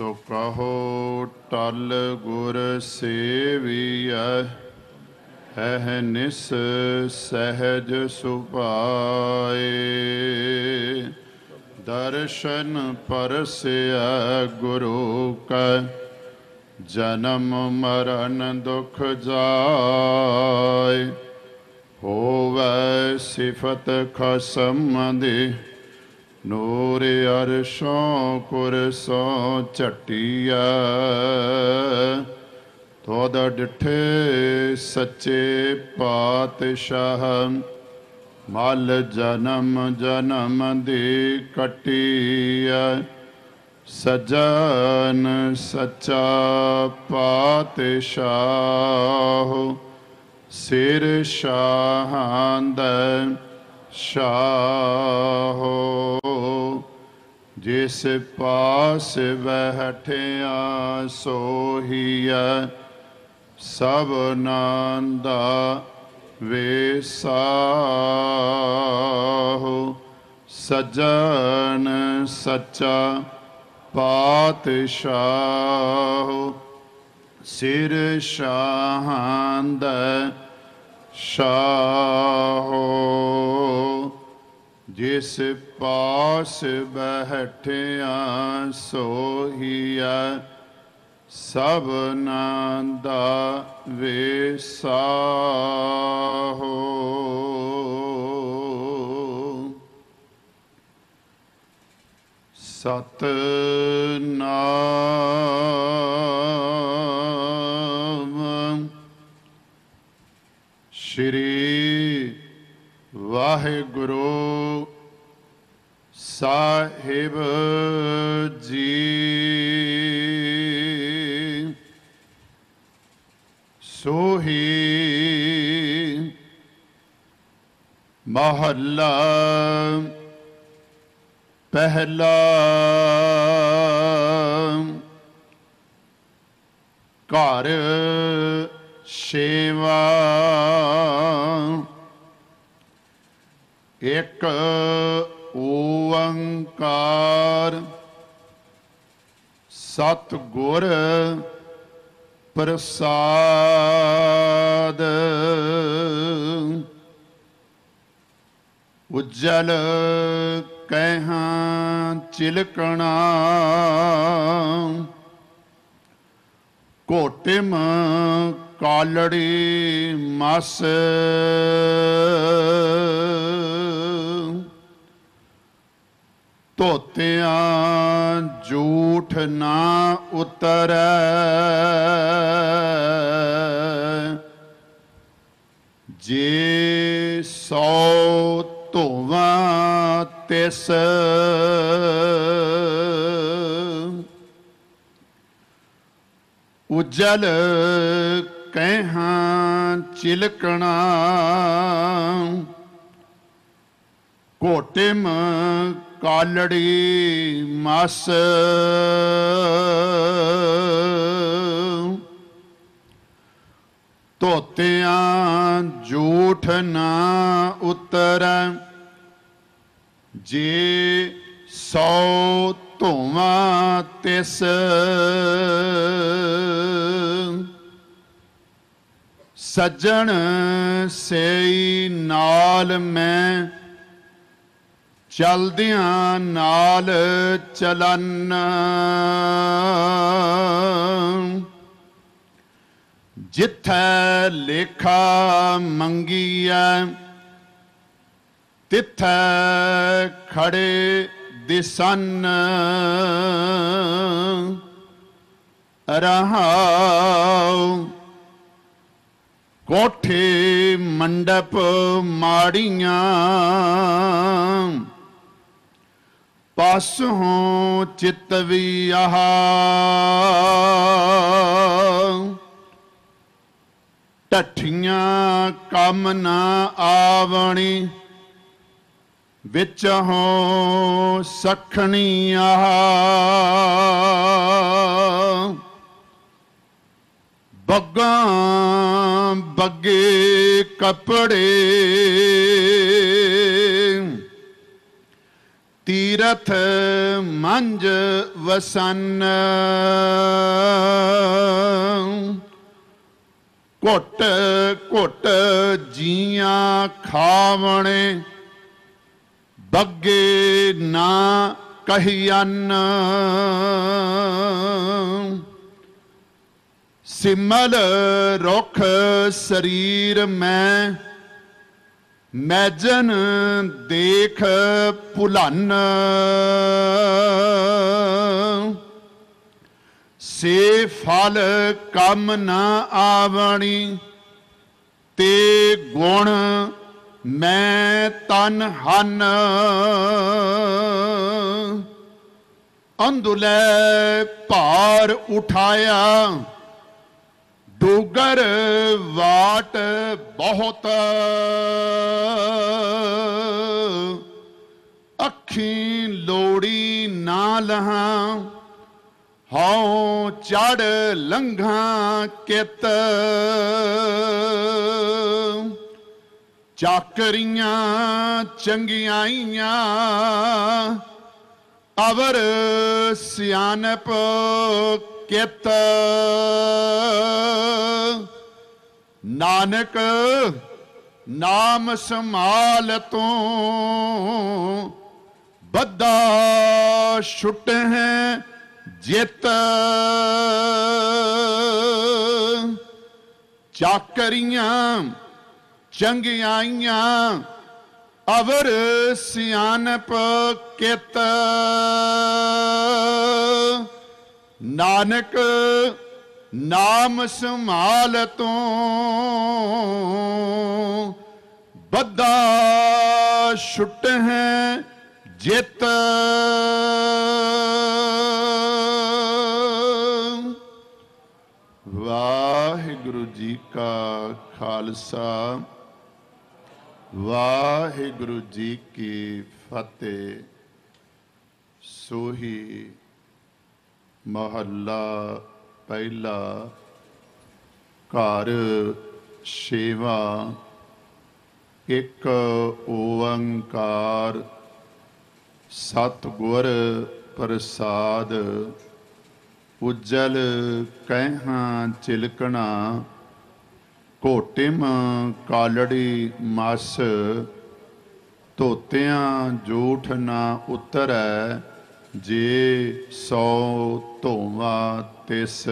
ਤੋ ਕਹੋ ਟਲ ਗੁਰ ਸੇਵੀਐ ਹੈ ਨਿਸ ਸਹਿਜ ਸੁਭਾਏ। ਦਰਸ਼ਨ ਪਰਸਿਆ ਗੁਰੂ ਕੈ, ਜਨਮ ਮਰਨ ਦੁਖ ਜਾਏ। ਹੋਵੇ ਸਿਫਤ ਖਸਮ ਦੇ ਨੂਰ ਅਰਸ਼ੋਂ ਕੁਰਸੋਂ ਝਟਿਆ ਤੋਦ ਡਿਠੇ ਸੱਚੇ ਪਾਤਸ਼ਾਹ, ਮਲ ਜਨਮ ਜਨਮ ਦੀ ਕਟਿਆ ਸਜਨ ਸੱਚਾ ਪਾਤਸ਼ਾਹ, ਸਿਰ ਸ਼ਾਹਾਂ ਦਾ। ਸ਼ਾਹੋ, ਜਿਸ ਪਾਸ ਬਹਿਠਿਆ ਸੋਹੀਆ ਸਭ ਦਾ ਵੇਸਾਹੋ। ਸਜਣ ਸੱਚਾ ਪਾਤਸ਼ਾਹ, ਸਿਰ ਸ਼ਾਹਾਂ ਦਾ ਸ਼ਾਹੋ। ਜਿਸ ਪਾਸ ਬਹਿਠਿਆ ਸੋਹੀਆ ਸਭਨਾਂ ਦਾ ਵੇਸਾਹੋ। ਸਤਨਾਮ ਸ਼੍ਰੀ ਵਾਹਿਗੁਰੂ ਸਾਹਿਬ ਜੀ ਸੋਹੀ ਮਹੱਲਾ ਪਹਿਲਾ ਘਰ ਸੇਵਾ ਇੱਕ ਓੰਕਾਰ ਸਤ ਗੁਰ ਪ੍ਰਸਾਦ। ਉਜਲ ਕਹਿਹਾਂ ਚਿਲਕਣਾ। ਕੋਟਿਮ ਕਾਲੜੀ ਮਸ। ਧੋਤਿਆਂ ਝੂਠ ਨਾ ਉਤਰੈ। ਜੇ ਸੌ ਧੋਵਾਂ ਤਿਸ ਉਜਲ ਕਹਿਹਾਂ ਚਿਲਕਣਾ। ਕੋਟਿਮ ਕਾਲੜੀ ਮਸ। ਧੋਤਿਆਂ ਜੂਠ ਨਾ ਉਤਰੈ। ਜੇ ਸੌ ਧੋਵਾਂ ਤਿਸ। ਸੱਜਣ ਸੇਈ ਨਾਲ ਮੈਂ ਚਲਦਿਆਂ ਨਾਲ ਚਲਨ। ਜਿੱਥੈ ਲੇਖਾ ਮੰਗੀਐ ਤਿੱਥੈ ਖੜੇ ਦਿਸਨ। ਰਹਾਉ ਕੋਠੇ ਮੰਡਪ ਮਾੜੀਆਂ ਪਸ ਹੋ ਚਿਤ ਵੀ ਆਹ। ਟੱਠੀਆਂ ਕੰਮ ਨਾ ਆਵਣੀ, ਵਿੱਚ ਹੋ ਸਖਣੀ ਆਹ। ਬੱਗਾ ਬੱਗੇ ਕੱਪੜੇ ਤੀਰਥ ਮੰਜ ਵਸਨ। ਘੁੱਟ ਘੁੱਟ ਜੀਆਂ ਖਾਵਣੇ ਬੱਗੇ ਨਾ ਕਹੀਅਨ। ਸਿਮਲ ਰੁਖ ਸਰੀਰ ਮੈਂ ਮੈਜਨ ਦੇਖ ਭੁਲਨ। ਸੇ ਫਲ ਕੰਮ ਨਾ ਆਵਣੀ, ਤੇ ਗੁਣ ਮੈਂ ਤਨ ਹਨ। ਅੰਦੁਲੇ ਭਾਰ ਉਠਾਇਆ ਡੋਗਰ ਵਾਟ ਬਹੁਤ। ਅੱਖੀ ਲੋੜੀ ਨਾ ਲਹਾਂ, ਹਉ ਚੜ ਲੰਘਾ ਕਿਤ। ਚਾਕਰੀਆਂ ਚੰਗਿਆਈਆਂ ਅਵਰ ਸਿਆਨਪ ਕਿਤ ਨਾਨਕ ਨਾਮ ਸੰਭਾਲ ਤੂੰ ਬੱਦਾ ਛੁੱਟ ਹੈ ਜਿਤ ਚਾਕਰੀਆਂ ਚੰਗਿਆਈਆਂ ਅਵਰ ਸਿਆਨਪ ਕਿਤ ਨਾਨਕ ਨਾਮ ਸੰਭਾਲ ਤੂੰ, ਬੱਦਾ ਛੁੱਟ ਹੈ ਜਿਤ। ਵਾਹਿਗੁਰੂ ਜੀ ਕਾ ਖਾਲਸਾ, ਵਾਹਿਗੁਰੂ ਜੀ ਕੀ ਫਤਿਹ। ਸੋਹੀ ਮਹੱਲਾ ਪਹਿਲਾ। ਘਰ ਸੇਵਾ। ਇੱਕ ਓੰਕਾਰ ਸਤਿਗੁਰ ਪ੍ਰਸਾਦ। ਉਜਲ ਕਹਿਹਾਂ ਚਿਲਕਣਾ ਕੋਟਿਮ ਕਾਲੜੀ ਮਸ। ਧੋਤਿਆਂ ਜੂਠ ਨਾ ਉਤਰੈ। ਜੇ ਸੋ ਧੋਵਾ ਤਿਸ।